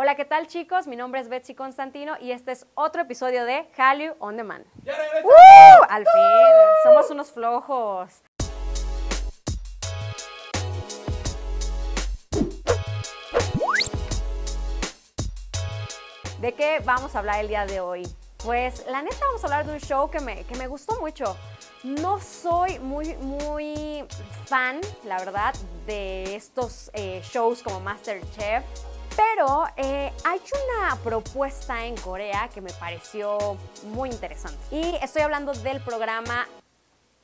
Hola, ¿qué tal chicos? Mi nombre es Betsy Constantino y este es otro episodio de Hallyu on Demand. ¡Ya! ¡Uh! Al fin, somos unos flojos. ¿De qué vamos a hablar el día de hoy? Pues la neta vamos a hablar de un show que me, que me gustó mucho. No soy muy, muy fan, la verdad, de estos eh, shows como Masterchef, pero eh, hay una propuesta en Corea que me pareció muy interesante. Y estoy hablando del programa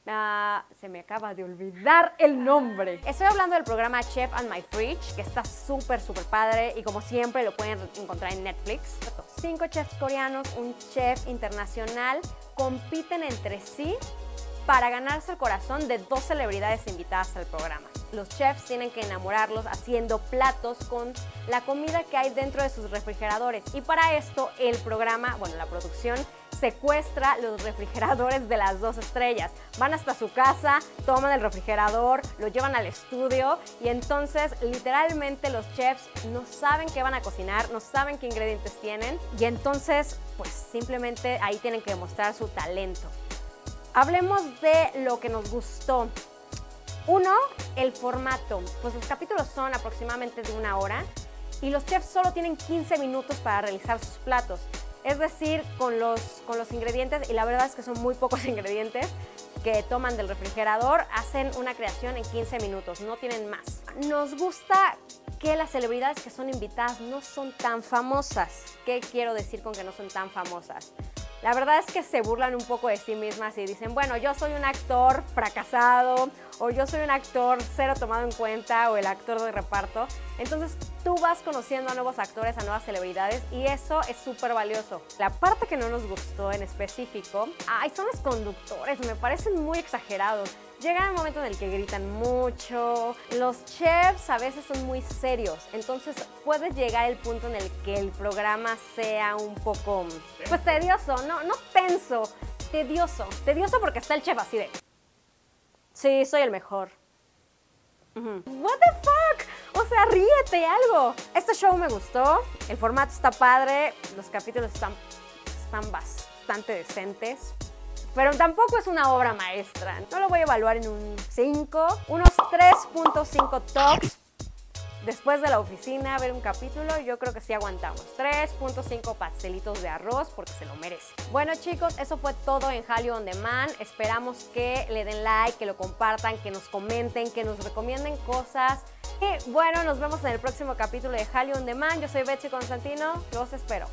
Ah, se me acaba de olvidar el nombre. Estoy hablando del programa Chef and My Fridge, que está súper, súper padre y como siempre lo pueden encontrar en Netflix. Cinco chefs coreanos, un chef internacional, compiten entre sí para ganarse el corazón de dos celebridades invitadas al programa. Los chefs tienen que enamorarlos haciendo platos con la comida que hay dentro de sus refrigeradores. Y para esto el programa, bueno, la producción secuestra los refrigeradores de las dos estrellas. Van hasta su casa, toman el refrigerador, lo llevan al estudio y entonces literalmente los chefs no saben qué van a cocinar, no saben qué ingredientes tienen y entonces pues simplemente ahí tienen que demostrar su talento. Hablemos de lo que nos gustó. Uno, el formato. Pues los capítulos son aproximadamente de una hora y los chefs solo tienen 15 minutos para realizar sus platos. Es decir, con los, con los ingredientes, y la verdad es que son muy pocos ingredientes que toman del refrigerador, hacen una creación en 15 minutos, no tienen más. Nos gusta que las celebridades que son invitadas no son tan famosas. ¿Qué quiero decir con que no son tan famosas? La verdad es que se burlan un poco de sí mismas y dicen, bueno, yo soy un actor fracasado o yo soy un actor cero tomado en cuenta o el actor de reparto. Entonces tú vas conociendo a nuevos actores, a nuevas celebridades y eso es súper valioso. La parte que no nos gustó en específico, ay, son los conductores, me parecen muy exagerados. Llega el momento en el que gritan mucho, los chefs a veces son muy serios, entonces puede llegar el punto en el que el programa sea un poco, pues tedioso, no, no tenso, tedioso, tedioso porque está el chef así de, sí, soy el mejor. What the fuck? O sea, ríete algo. Este show me gustó, el formato está padre, los capítulos están, están bastante decentes. Pero tampoco es una obra maestra. No lo voy a evaluar en un 5, unos 3.5 tops. Después de la oficina, ver un capítulo, yo creo que sí aguantamos. 3.5 pastelitos de arroz porque se lo merece. Bueno chicos, eso fue todo en Hallyu On Demand. Esperamos que le den like, que lo compartan, que nos comenten, que nos recomienden cosas. Y bueno, nos vemos en el próximo capítulo de Hallyu On Demand. Yo soy Betsy Constantino. Los espero.